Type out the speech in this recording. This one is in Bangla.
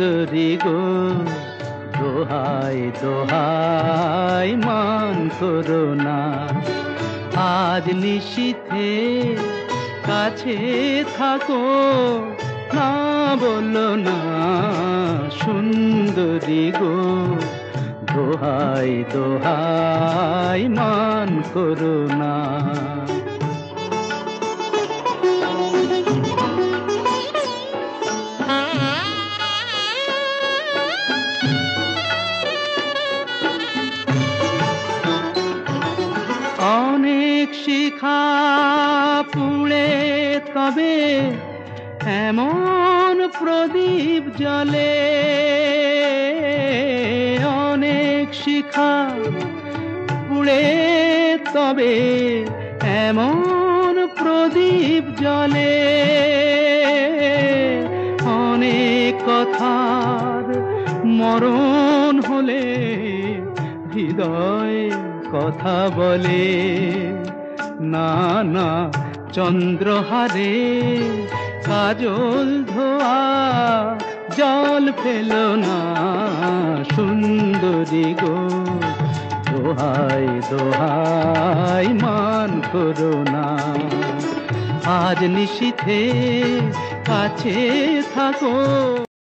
সুন্দরী দোহাই দোহাই, মান করো না। আজ নিশীথে কাছে থাকো, না বলো না, সুন্দরী গো, দোহাই দোহাই, মান করো না। অনেক শিখা পুড়ে তবে এমন প্রদীপ জলে অনেক শিখা পুড়ে তবে এমন প্রদীপ জলে অনেক কথার মরণ হলে হৃদয় কথা বলে। না না, চন্দ্রহারে, কাজল ধোয়া, জল ফেল না, সুন্দরী গো। দোহাই দোহাই, মান করো না। আজ নিশীথে কাছে থাকো।